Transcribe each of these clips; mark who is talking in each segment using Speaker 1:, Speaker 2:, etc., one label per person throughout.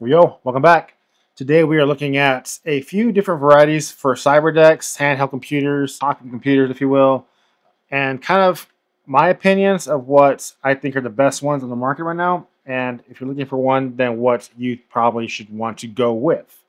Speaker 1: Yo, welcome back. Today we are looking at a few different varieties for cyber decks, handheld computers, pocket computers, if you will, and kind of my opinions of what I think are the best ones on the market right now. And if you're looking for one, then what you probably should want to go with.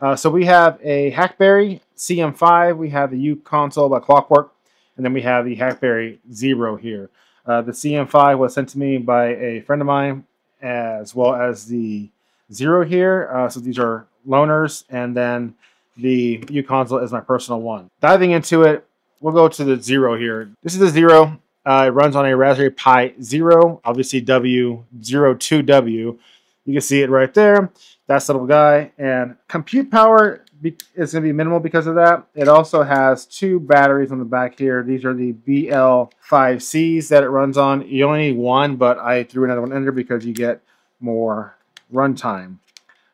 Speaker 1: Uh, so we have a Hackberry CM5, we have the uConsole by Clockwork, and then we have the Hackberry Zero here. Uh, the CM5 was sent to me by a friend of mine, as well as the Zero here. Uh, so these are loaners, and then the uConsole is my personal one. Diving into it, we'll go to the Zero here. This is the Zero. Uh, it runs on a Raspberry Pi Zero, obviously W02W. You can see it right there. That's the little guy. And compute power is going to be minimal because of that. It also has two batteries on the back here. These are the BL5Cs that it runs on. You only need one, but I threw another one in there because you get more runtime.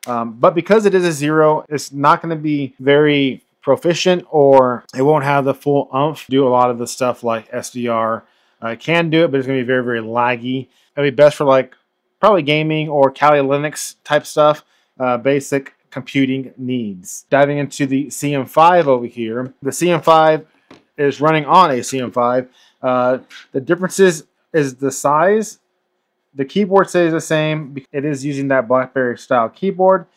Speaker 1: Um, but because it is a zero, it's not going to be very proficient or it won't have the full umph. Do a lot of the stuff like SDR. Uh, it can do it, but it's going to be very, very laggy. It'll be best for like probably gaming or Kali Linux type stuff. Uh, basic computing needs. Diving into the CM5 over here, the CM5 is running on a CM5. Uh, the differences is the size. The keyboard stays the same. It is using that BlackBerry style keyboard.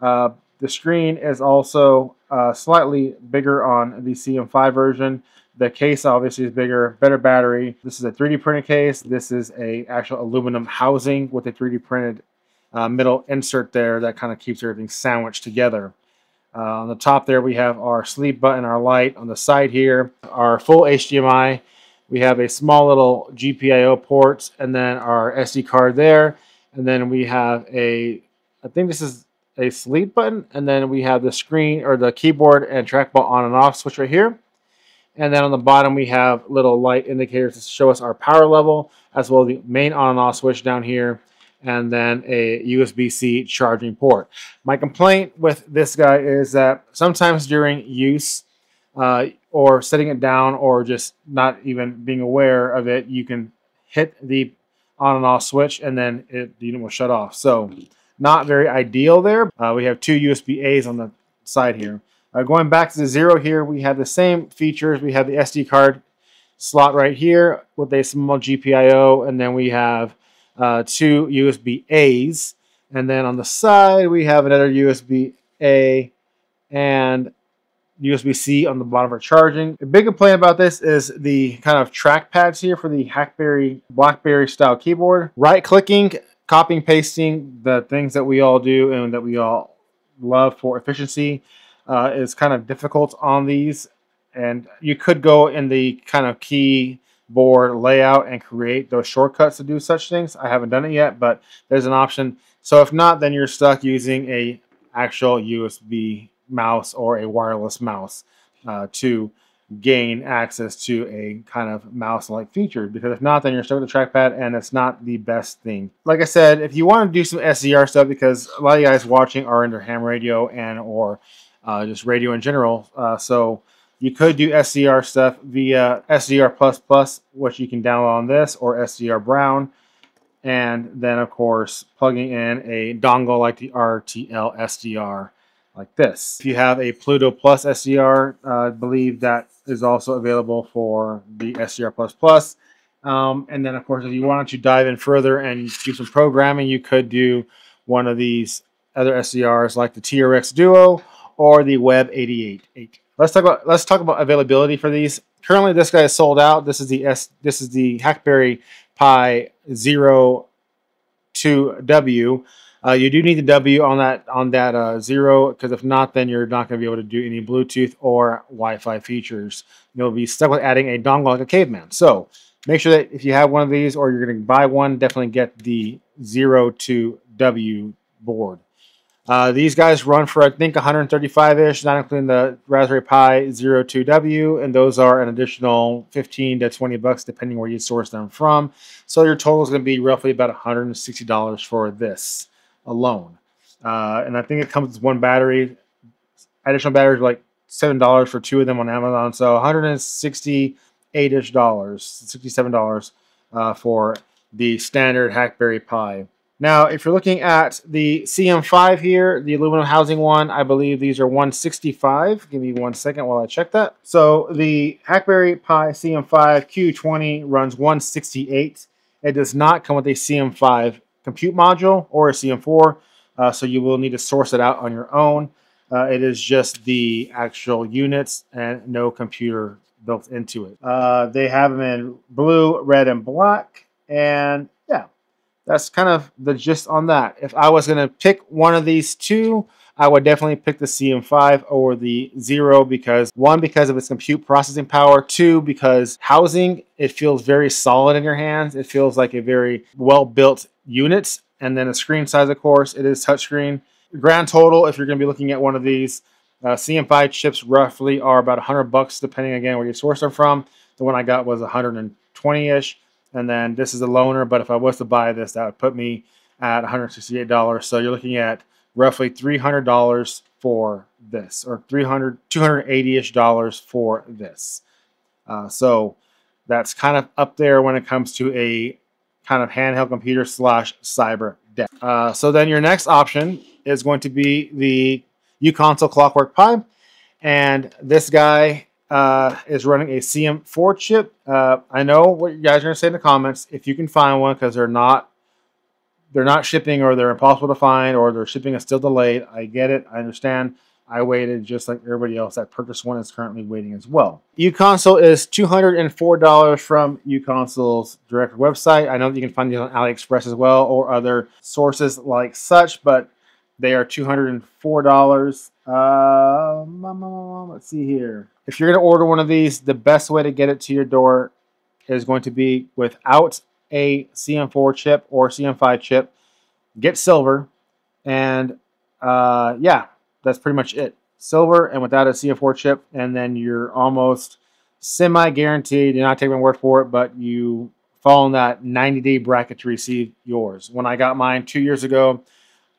Speaker 1: Uh, the screen is also uh, slightly bigger on the CM5 version. The case obviously is bigger, better battery. This is a 3D printed case. This is a actual aluminum housing with a 3D printed uh, middle insert there that kind of keeps everything sandwiched together. Uh, on the top there, we have our sleep button, our light. On the side here, our full HDMI. We have a small little GPIO port, and then our SD card there. And then we have a, I think this is a sleep button, and then we have the screen or the keyboard and trackball on and off switch right here. And then on the bottom, we have little light indicators to show us our power level, as well as the main on and off switch down here and then a USB-C charging port. My complaint with this guy is that sometimes during use uh, or setting it down or just not even being aware of it, you can hit the on and off switch and then it, the unit will shut off. So not very ideal there. Uh, we have two USB-A's on the side here. Uh, going back to the zero here, we have the same features. We have the SD card slot right here with a small GPIO, and then we have uh, two USB A's. And then on the side, we have another USB A and USB C on the bottom for charging. The big complaint about this is the kind of track pads here for the Hackberry Blackberry style keyboard. Right clicking, copying, pasting, the things that we all do and that we all love for efficiency uh, is kind of difficult on these. And you could go in the kind of key board layout and create those shortcuts to do such things. I haven't done it yet, but there's an option. So if not, then you're stuck using a actual USB mouse or a wireless mouse uh, to gain access to a kind of mouse-like feature. Because if not, then you're stuck with the trackpad, and it's not the best thing. Like I said, if you want to do some SDR stuff, because a lot of you guys watching are into ham radio and or uh, just radio in general, uh, so you could do SDR stuff via SDR++, which you can download on this, or SDR Brown. And then, of course, plugging in a dongle like the RTL SDR like this. If you have a Pluto Plus SDR, uh, I believe that is also available for the SDR++. Um, and then, of course, if you wanted to dive in further and do some programming, you could do one of these other SDRs like the TRX Duo or the Web 88. Let's talk about let's talk about availability for these. Currently, this guy is sold out. This is the S. This is the Hackberry Pi Zero Two W. Uh, you do need the W on that on that uh, zero because if not, then you're not going to be able to do any Bluetooth or Wi-Fi features. You'll be stuck with adding a dongle like a caveman. So make sure that if you have one of these or you're going to buy one, definitely get the zero two W board. Uh, these guys run for, I think, 135-ish, not including the Raspberry Pi 02W, and those are an additional 15 to 20 bucks, depending where you source them from. So your total is going to be roughly about $160 for this alone. Uh, and I think it comes with one battery. Additional batteries like $7 for two of them on Amazon. So 168-ish dollars, $67 uh, for the standard Hackberry Pi. Now, if you're looking at the CM5 here, the aluminum housing one, I believe these are 165. Give me one second while I check that. So the Hackberry Pi CM5 Q20 runs 168. It does not come with a CM5 compute module or a CM4, uh, so you will need to source it out on your own. Uh, it is just the actual units and no computer built into it. Uh, they have them in blue, red, and black. And that's kind of the gist on that. If I was going to pick one of these two, I would definitely pick the CM5 over the Zero because one, because of its compute processing power, two, because housing, it feels very solid in your hands. It feels like a very well built unit. And then the screen size, of course, it is touchscreen. Grand total, if you're going to be looking at one of these, uh, CM5 chips roughly are about 100 bucks, depending again where you source them from. The one I got was 120 ish, and then this is a loaner. But if I was to buy this, that would put me at 168 dollars. So you're looking at roughly 300 dollars for this, or 300 280 ish dollars for this. Uh, so that's kind of up there when it comes to a kind of handheld computer slash cyber deck. Uh, so then your next option is going to be the uConsole Clockwork Pi. And this guy uh, is running a CM4 chip. Uh, I know what you guys are going to say in the comments if you can find one because they're not they're not shipping or they're impossible to find or their shipping is still delayed. I get it. I understand. I waited just like everybody else that purchased one is currently waiting as well. uConsole is $204 from uConsole's direct website. I know that you can find these on AliExpress as well or other sources like such, but they are $204. Uh, let's see here. If you're going to order one of these, the best way to get it to your door is going to be without a CM4 chip or CM5 chip. Get silver. And uh, yeah, that's pretty much it. Silver and without a CM4 chip. And then you're almost semi guaranteed. You're not taking my word for it, but you fall in that 90 day bracket to receive yours. When I got mine two years ago,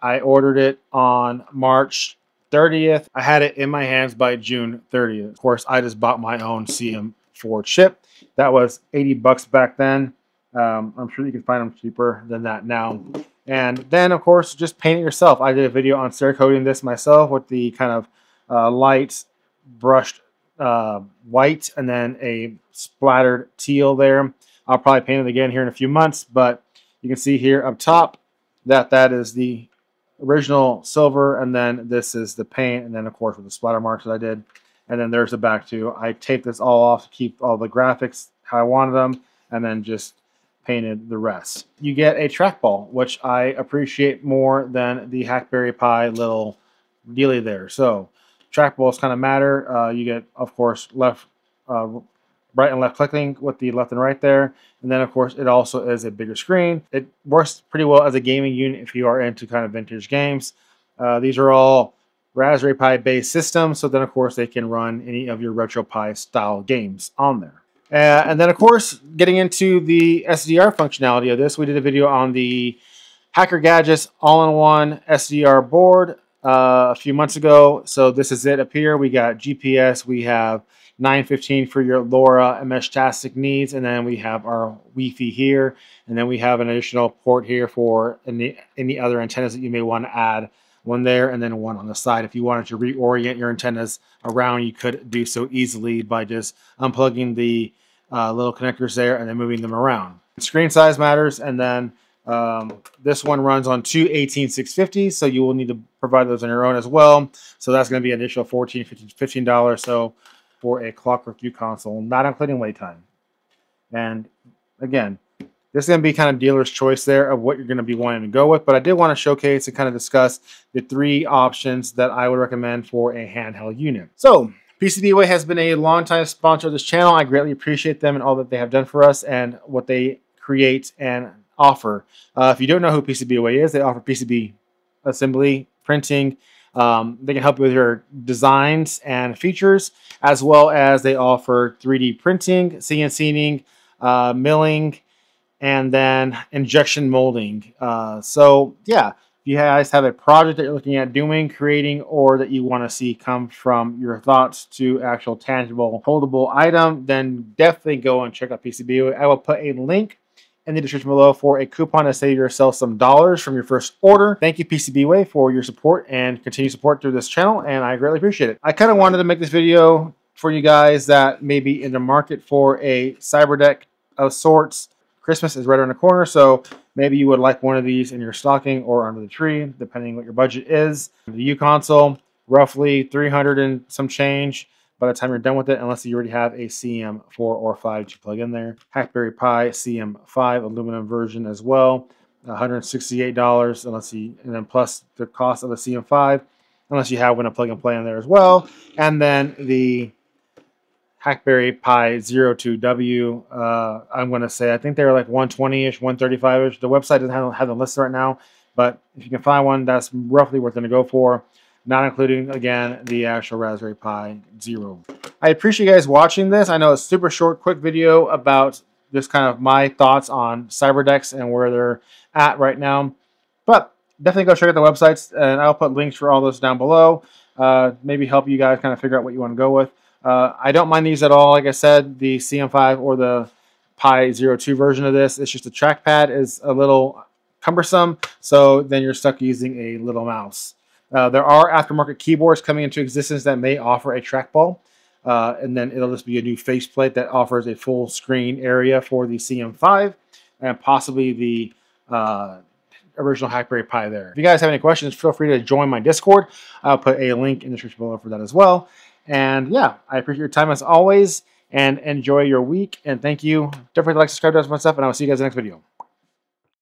Speaker 1: I ordered it on March 30th. I had it in my hands by June 30th. Of course, I just bought my own CM4 chip. That was 80 bucks back then. Um, I'm sure you can find them cheaper than that now. And then, of course, just paint it yourself. I did a video on Cerakoting this myself with the kind of uh, light brushed uh, white and then a splattered teal there. I'll probably paint it again here in a few months, but you can see here up top that that is the original silver, and then this is the paint, and then of course with the splatter marks that I did. And then there's the back too. I taped this all off to keep all the graphics how I wanted them, and then just painted the rest. You get a trackball, which I appreciate more than the Hackberry Pi little dealy there. So trackballs kind of matter. Uh, you get, of course, left uh, right and left clicking with the left and right there. And then, of course, it also is a bigger screen. It works pretty well as a gaming unit if you are into kind of vintage games. Uh, these are all Raspberry Pi based systems, so then, of course, they can run any of your RetroPie style games on there. Uh, and then, of course, getting into the SDR functionality of this, we did a video on the Hacker Gadgets all-in-one SDR board uh, a few months ago. So this is it up here. We got GPS, we have 915 for your LoRa and Meshtastic needs. And then we have our Wi-Fi here. And then we have an additional port here for any, any other antennas that you may want to add. One there and then one on the side. If you wanted to reorient your antennas around, you could do so easily by just unplugging the uh, little connectors there and then moving them around. Screen size matters. And then um, this one runs on two 18650s, so you will need to provide those on your own as well. So that's going to be an additional $14, $15. So for a Clockwork console, not including wait time. And again, this is going to be kind of dealer's choice there of what you're going to be wanting to go with. But I did want to showcase and kind of discuss the three options that I would recommend for a handheld unit. So PCBWay has been a long-time sponsor of this channel. I greatly appreciate them and all that they have done for us and what they create and offer. Uh, if you don't know who PCBWay is, they offer PCB assembly, printing, um, they can help you with your designs and features, as well as they offer 3D printing, CNCing, uh, milling, and then injection molding. Uh, so yeah, if you guys have a project that you're looking at doing, creating, or that you want to see come from your thoughts to actual tangible, holdable item, then definitely go and check out PCB. I will put a link in the description below for a coupon to save yourself some dollars from your first order. Thank you PCBWay for your support and continued support through this channel, and I greatly appreciate it. I kind of wanted to make this video for you guys that may be in the market for a CyberDeck of sorts. Christmas is right around the corner, so maybe you would like one of these in your stocking or under the tree, depending what your budget is. The uConsole, roughly 300 and some change by the time you're done with it, unless you already have a CM4 or 5 to plug in there. Hackberry Pi CM5 aluminum version as well, $168 unless you, and then plus the cost of the CM5, unless you have one to plug and play in there as well. And then the Hackberry Pi 02W, uh, I'm going to say, I think they're like 120-ish, 135-ish. The website doesn't have, have them listed right now, but if you can find one, that's roughly worth it to go for not including, again, the actual Raspberry Pi Zero. I appreciate you guys watching this. I know it's super short, quick video about just kind of my thoughts on CyberDecks and where they're at right now. But definitely go check out the websites, and I'll put links for all those down below. Uh, maybe help you guys kind of figure out what you want to go with. Uh, I don't mind these at all. Like I said, the CM5 or the Pi 02 version of this, it's just the trackpad is a little cumbersome, so then you're stuck using a little mouse. Uh, there are aftermarket keyboards coming into existence that may offer a trackball. Uh, and then it'll just be a new faceplate that offers a full screen area for the CM5 and possibly the uh, original Hackberry Pi there. If you guys have any questions, feel free to join my Discord. I'll put a link in the description below for that as well. And yeah, I appreciate your time as always and enjoy your week. And thank you. Don't forget to like, subscribe to us, my stuff, and I will see you guys in the next video.